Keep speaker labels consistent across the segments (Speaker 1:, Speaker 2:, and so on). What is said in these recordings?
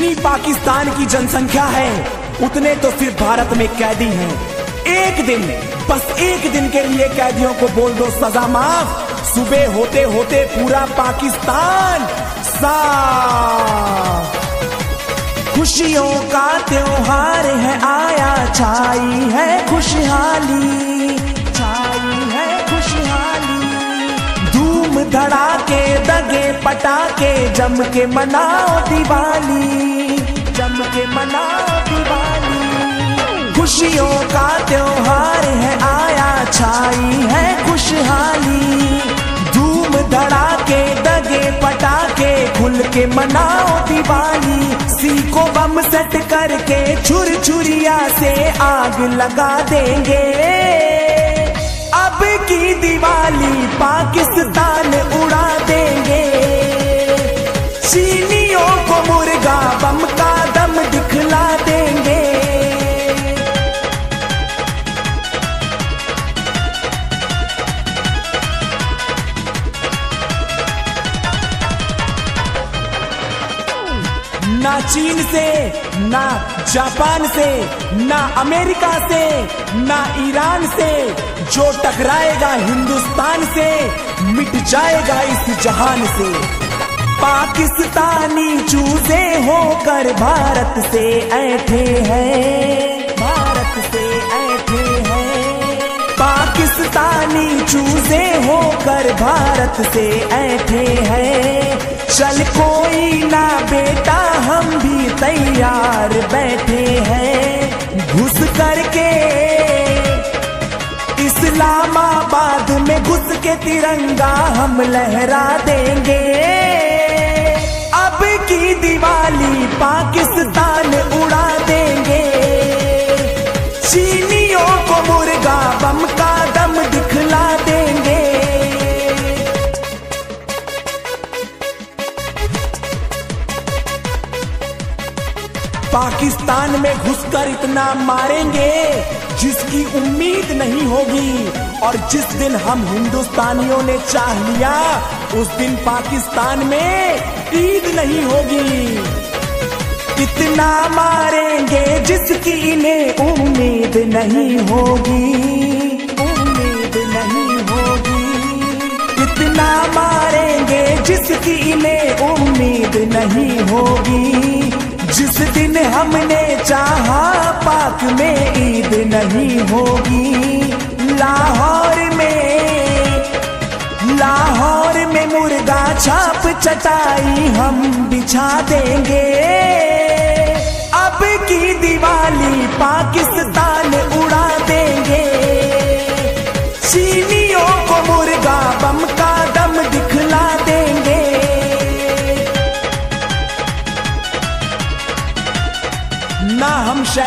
Speaker 1: जितनी पाकिस्तान की जनसंख्या है, उतने तो सिर्फ़ भारत में कैदी हैं। एक दिन, बस एक दिन के लिए कैदियों को बोल दो सजा माफ़। सुबह होते होते पूरा पाकिस्तान साफ़। खुशियों का त्योहार है, आया छाई है, खुशहाली। छाई है, खुशहाली। धूम धड़ाके पटाके जम के मनाओ दिवाली जम के मनाओ दिवाली। खुशियों का त्योहार है, आया छाई है खुशहाली। धूम धड़ाके, दगे पटाके खुल के मनाओ दिवाली। सीको बम सेट करके छुर छुरिया से आग लगा देंगे। अब की दिवाली पाकिस्तान उड़ा देंगे। चीन से, ना जापान से, ना अमेरिका से, ना ईरान से, जो टकराएगा हिंदुस्तान से, मिट जाएगा इस जहान से। पाकिस्तानी चूजे होकर भारत से ऐठे हैं, भारत से ऐठे हैं। पाकिस्तानी होकर भारत से ऐठे हैं। चल कोई ना बेटा, हम भी तैयार बैठे हैं। घुस करके इस्लामाबाद में घुस के तिरंगा हम लहरा देंगे। अब की दिवाली पाकिस्तान पाकिस्तान में घुसकर इतना मारेंगे, जिसकी उम्मीद नहीं होगी। और जिस दिन हम हिंदुस्तानियों ने चाह लिया, उस दिन पाकिस्तान में ईद नहीं होगी। इतना मारेंगे जिसकी इन्हें उम्मीद नहीं होगी। उम्मीद नहीं होगी। इतना मारेंगे जिसकी इन्हें उम्मीद नहीं होगी। जिस दिन हमने चाहा पाक में ईद नहीं होगी, लाहौर में लाहौर में मुर्गा छाप चटाई हम बिछा देंगे।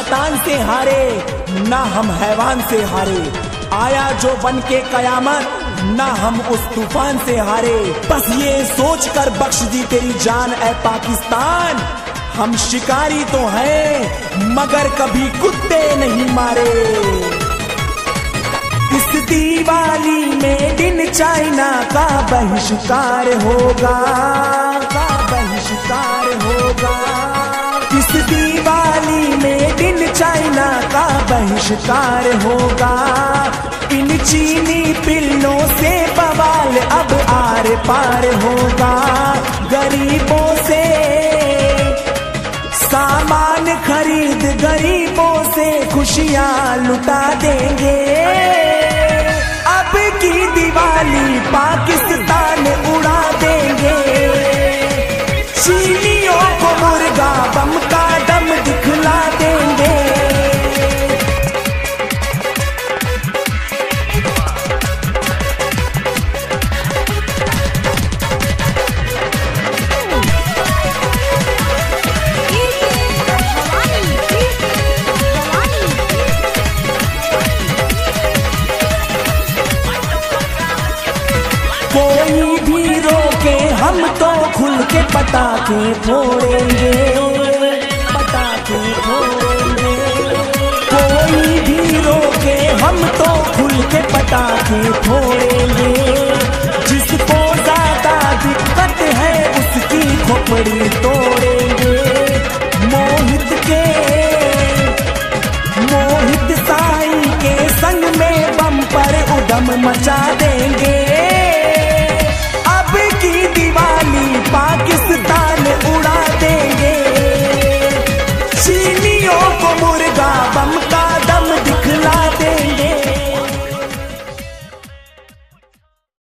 Speaker 1: शैतान से हारे, ना हम हैवान से हारे। आया जो बन के कयामत, ना हम उस तूफ़ान से हारे। बस ये सोच कर बख्श दी तेरी जान ए पाकिस्तान। हम शिकारी तो हैं, मगर कभी कुत्ते नहीं मारे। इस दिवाली में दिन चाइना का बहिष्कार होगा। बहिष्कार होगा। इन चीनी पिल्लों से बवाल अब आर पार होगा। गरीबों से, सामान खरीद गरीबों से खुशियाँ लुटा देंगे। अब की दिवाली पाकिस्तान उड़ा देंगे। चीनियों को मुर्गा बम पटाखे फोड़ेंगे। पटाखे फोड़ेंगे। कोई भी रोके, हम तो खुल के पटाखे फोड़ेंगे। जिसको ज़्यादा दिक्कत है, उसकी खोपड़ी तोड़ेंगे। मोहित के, मोहित साई के संग में बम पर उदम मचा देंगे।